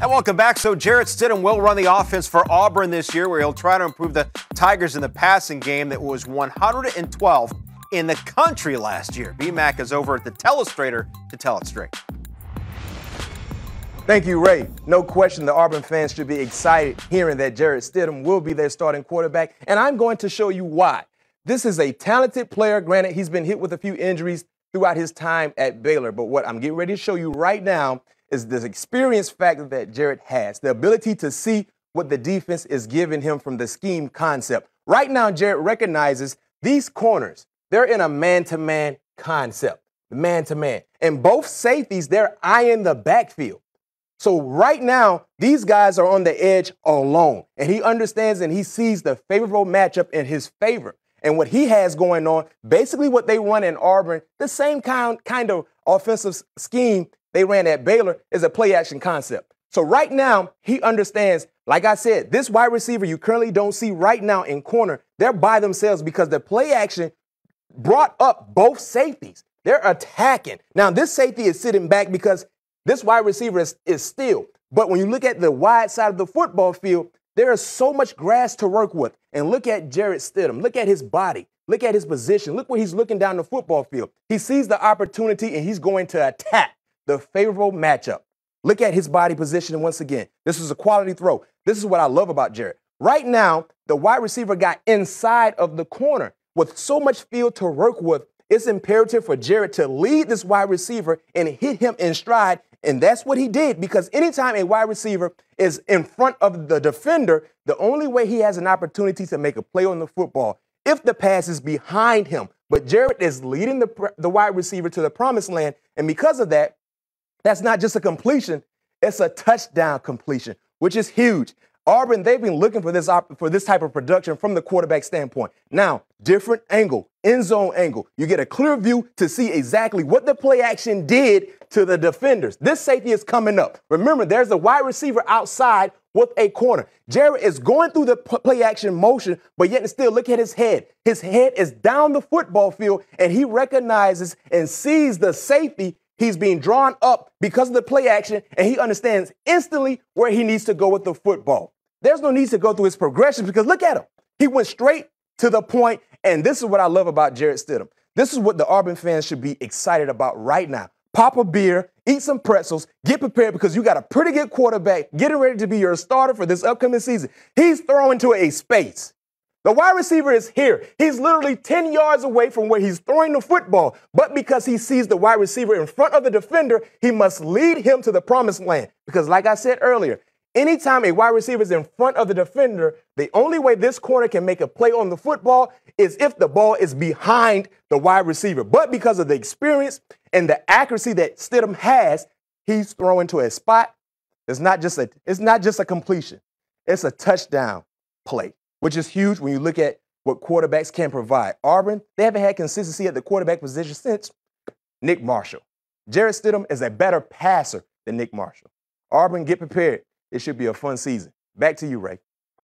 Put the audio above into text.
And welcome back. So Jarrett Stidham will run the offense for Auburn this year, where he'll try to improve the Tigers in the passing game that was 112 in the country last year. BMAC is over at the Telestrator to tell it straight. Thank you, Ray. No question the Auburn fans should be excited hearing that Jarrett Stidham will be their starting quarterback, and I'm going to show you why. This is a talented player. Granted, he's been hit with a few injuries throughout his time at Baylor, but what I'm getting ready to show you right now is this experience factor that Jarrett has, the ability to see what the defense is giving him from the scheme concept. Right now, Jarrett recognizes these corners, they're in a man to man concept, man to man. And both safeties, they're eyeing the backfield. So right now, these guys are on the edge alone. And he understands and he sees the favorable matchup in his favor. And what he has going on, basically what they run in Auburn, the same kind, kind of offensive scheme they ran at Baylor is a play action concept. So right now, he understands, like I said, this wide receiver you currently don't see right now in corner, they're by themselves because the play action brought up both safeties. They're attacking. Now, this safety is sitting back because this wide receiver is, is still. But when you look at the wide side of the football field, there is so much grass to work with. And look at Jarrett Stidham. Look at his body. Look at his position. Look where he's looking down the football field. He sees the opportunity and he's going to attack the favorable matchup. Look at his body position once again. This is a quality throw. This is what I love about Jarrett. Right now, the wide receiver got inside of the corner with so much field to work with. It's imperative for Jarrett to lead this wide receiver and hit him in stride. And that's what he did because anytime a wide receiver is in front of the defender, the only way he has an opportunity to make a play on the football if the pass is behind him. But Jarrett is leading the, the wide receiver to the promised land. And because of that, that's not just a completion, it's a touchdown completion, which is huge. Auburn, they've been looking for this op- for this type of production from the quarterback standpoint. Now, different angle, end zone angle. You get a clear view to see exactly what the play action did to the defenders. This safety is coming up. Remember, there's a wide receiver outside with a corner. Jarrett is going through the play action motion, but yet still look at his head. His head is down the football field, and he recognizes and sees the safety He's being drawn up because of the play action, and he understands instantly where he needs to go with the football. There's no need to go through his progressions because look at him. He went straight to the point, and this is what I love about Jarrett Stidham. This is what the Auburn fans should be excited about right now. Pop a beer, eat some pretzels, get prepared because you got a pretty good quarterback getting ready to be your starter for this upcoming season. He's throwing to a space. The wide receiver is here. He's literally 10 yards away from where he's throwing the football. But because he sees the wide receiver in front of the defender, he must lead him to the promised land. Because, like I said earlier, anytime a wide receiver is in front of the defender, the only way this corner can make a play on the football is if the ball is behind the wide receiver. But because of the experience and the accuracy that Stidham has, he's throwing to a spot. It's not just a, it's not just a completion. It's a touchdown play which is huge when you look at what quarterbacks can provide. Auburn, they haven't had consistency at the quarterback position since Nick Marshall. Jarrett Stidham is a better passer than Nick Marshall. Auburn, get prepared. It should be a fun season. Back to you, Ray.